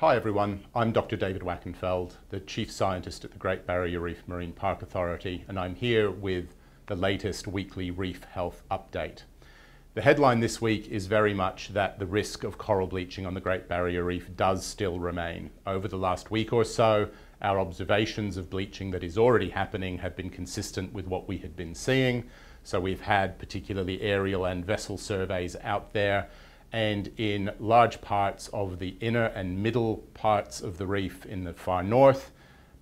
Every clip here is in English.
Hi everyone, I'm Dr. David Wachenfeld, the Chief Scientist at the Great Barrier Reef Marine Park Authority, and I'm here with the latest weekly reef health update. The headline this week is very much that the risk of coral bleaching on the Great Barrier Reef does still remain. Over the last week or so, our observations of bleaching that is already happening have been consistent with what we had been seeing. So we've had particularly aerial and vessel surveys out there and in large parts of the inner and middle parts of the reef in the far north,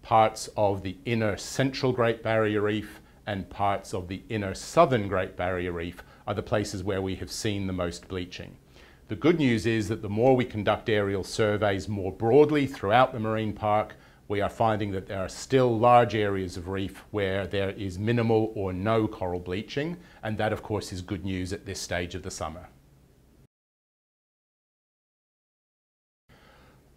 parts of the inner central Great Barrier Reef, and parts of the inner southern Great Barrier Reef are the places where we have seen the most bleaching. The good news is that the more we conduct aerial surveys more broadly throughout the marine park, we are finding that there are still large areas of reef where there is minimal or no coral bleaching, and that of course is good news at this stage of the summer.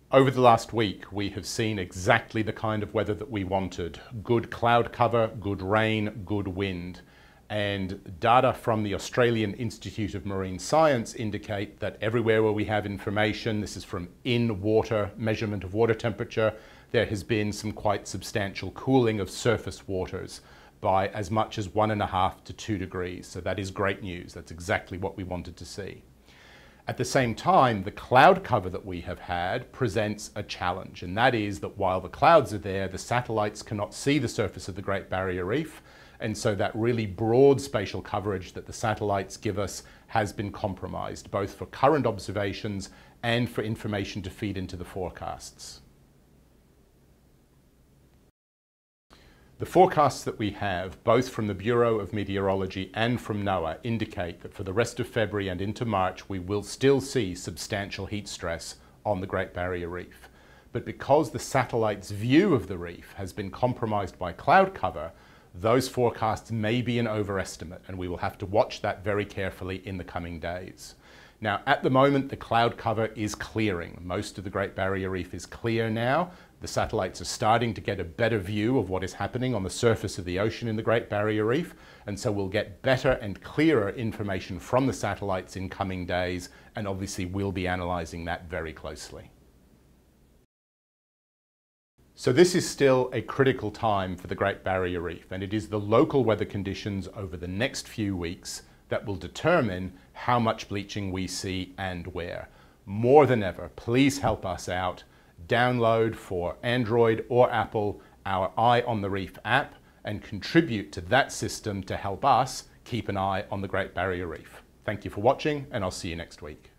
Over the last week, we have seen exactly the kind of weather that we wanted. Good cloud cover, good rain, good wind. And data from the Australian Institute of Marine Science indicate that everywhere where we have information, this is from in-water measurement of water temperature, there has been some quite substantial cooling of surface waters by as much as one and a half to two degrees. So that is great news. That's exactly what we wanted to see. At the same time, the cloud cover that we have had presents a challenge, and that is that while the clouds are there, the satellites cannot see the surface of the Great Barrier Reef, and so that really broad spatial coverage that the satellites give us has been compromised, both for current observations and for information to feed into the forecasts. The forecasts that we have, both from the Bureau of Meteorology and from NOAA, indicate that for the rest of February and into March, we will still see substantial heat stress on the Great Barrier Reef. But because the satellite's view of the reef has been compromised by cloud cover, those forecasts may be an overestimate, and we will have to watch that very carefully in the coming days. Now, at the moment, the cloud cover is clearing. Most of the Great Barrier Reef is clear now. The satellites are starting to get a better view of what is happening on the surface of the ocean in the Great Barrier Reef, and so we'll get better and clearer information from the satellites in coming days, and obviously we'll be analysing that very closely. So this is still a critical time for the Great Barrier Reef, and it is the local weather conditions over the next few weeks that will determine how much bleaching we see and where. More than ever, please help us out. Download for Android or Apple our Eye on the Reef app and contribute to that system to help us keep an eye on the Great Barrier Reef. Thank you for watching and I'll see you next week.